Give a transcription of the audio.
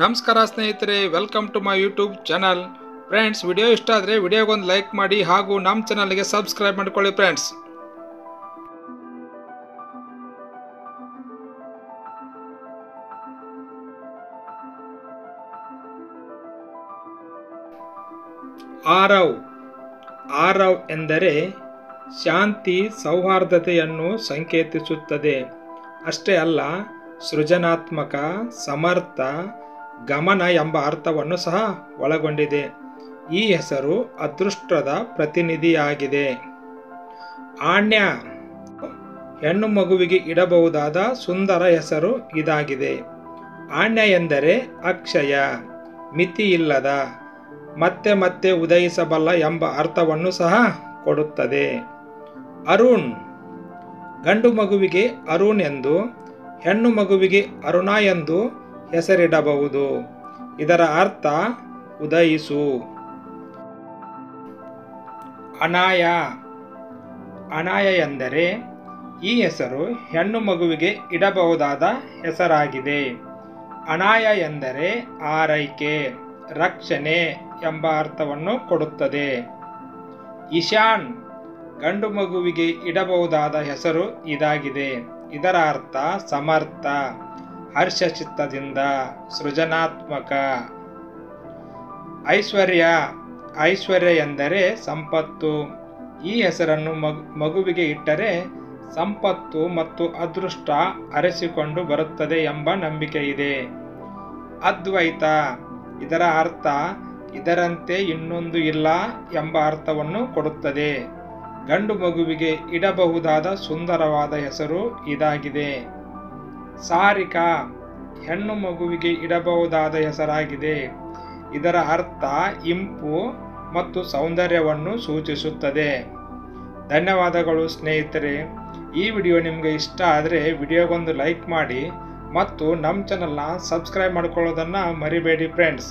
ನಮಸ್ಕಾರ ಸ್ನೇಹಿತರೆ welcome to my YouTube channel friends video ಇಷ್ಟ ಆದರೆ ವಿಡಿಯೋಗೊಂದು ಲೈಕ್ ಮಾಡಿ ಹಾಗೂ ನಮ್ಮ ಚಾನಲ್ಗೆ ಸಬ್ಸ್ಕ್ರೈಬ್ ಮಾಡ್ಕೊಳ್ಳಿ ಫ್ರೆಂಡ್ಸ್ ಆರವ್. ಆರವ್ ಎಂದರೆ ಶಾಂತಿ ಸೌಹಾರ್ದತೆಯನ್ನು ಸಂಕೇತಿಸುತ್ತದೆ. ಅಷ್ಟೇ ಅಲ್ಲ ಸೃಜನಾತ್ಮಕ, ಸಮರ್ಥ, ಗಮನ ಎಂಬ ಅರ್ಥವನ್ನು ಸಹ ಒಳಗೊಂಡಿದೆ. ಈ ಹೆಸರು ಅದೃಷ್ಟದ ಪ್ರತಿನಿಧಿಯಾಗಿದೆ. ಆಣ್ಯ ಹೆಣ್ಣು ಮಗುವಿಗೆ ಇಡಬಹುದಾದ ಸುಂದರ ಹೆಸರು ಇದಾಗಿದೆ. ಆಣ್ಯ ಎಂದರೆ ಅಕ್ಷಯ, ಮಿತಿ ಇಲ್ಲದ, ಮತ್ತೆ ಮತ್ತೆ ಉದಯಿಸಬಲ್ಲ ಎಂಬ ಅರ್ಥವನ್ನು ಸಹ ಕೊಡುತ್ತದೆ. ಅರುಣ್ ಗಂಡು ಮಗುವಿಗೆ ಅರುಣ್ ಎಂದು ಹೆಣ್ಣು ಮಗುವಿಗೆ ಅರುಣ ಎಂದು ಹೆಸರಿಡಬಹುದು. ಇದರ ಅರ್ಥ ಉದಯಿಸು. ಅನಾಯ. ಅನಾಯ ಎಂದರೆ ಈ ಹೆಸರು ಹೆಣ್ಣು ಮಗುವಿಗೆ ಇಡಬಹುದಾದ ಹೆಸರಾಗಿದೆ. ಅನಾಯ ಎಂದರೆ ಆರೈಕೆ, ರಕ್ಷಣೆ ಎಂಬ ಅರ್ಥವನ್ನು ಕೊಡುತ್ತದೆ. ಇಶಾನ್. ಗಂಡು ಮಗುವಿಗೆ ಇಡಬಹುದಾದ ಹೆಸರು ಇದಾಗಿದೆ. ಇದರ ಅರ್ಥ ಸಮರ್ಥ, ಹರ್ಷಚಿತ್ತದಿಂದ, ಸೃಜನಾತ್ಮಕ. ಐಶ್ವರ್ಯ ಐಶ್ವರ್ಯ ಎಂದರೆ ಸಂಪತ್ತು. ಈ ಹೆಸರನ್ನು ಮಗು, ಮಗುವಿಗೆ ಇಟ್ಟರೆ ಸಂಪತ್ತು ಮತ್ತು ಅದೃಷ್ಟ ಅರಸಿಕೊಂಡು ಬರುತ್ತದೆ ಎಂಬ ನಂಬಿಕೆ ಇದೆ. ಅದ್ವೈತ, ಇದರ ಅರ್ಥ ಇದರಂತೆ ಇನ್ನೊಂದು ಇಲ್ಲ ಎಂಬ ಅರ್ಥವನ್ನು ಕೊಡುತ್ತದೆ. ಗಂಡು ಮಗುವಿಗೆ ಇಡಬಹುದಾದ ಸುಂದರವಾದ ಹೆಸರು ಇದಾಗಿದೆ. ಸಾರಿಕಾ, ಹೆಣ್ಣು ಮಗುವಿಗೆ ಇಡಬಹುದಾದ ಹೆಸರಾಗಿದೆ. ಇದರ ಅರ್ಥ ಇಂಪು ಮತ್ತು ಸೌಂದರ್ಯವನ್ನು ಸೂಚಿಸುತ್ತದೆ. ಧನ್ಯವಾದಗಳು ಸ್ನೇಹಿತರೆ. ಈ ವಿಡಿಯೋ ನಿಮಗೆ ಇಷ್ಟ ಆದರೆ ವಿಡಿಯೋಗೊಂದು ಲೈಕ್ ಮಾಡಿ ಮತ್ತು ನಮ್ಮ ಚಾನಲ್ನ ಸಬ್ಸ್ಕ್ರೈಬ್ ಮಾಡ್ಕೊಳ್ಳೋದನ್ನು ಮರಿಬೇಡಿ ಫ್ರೆಂಡ್ಸ್.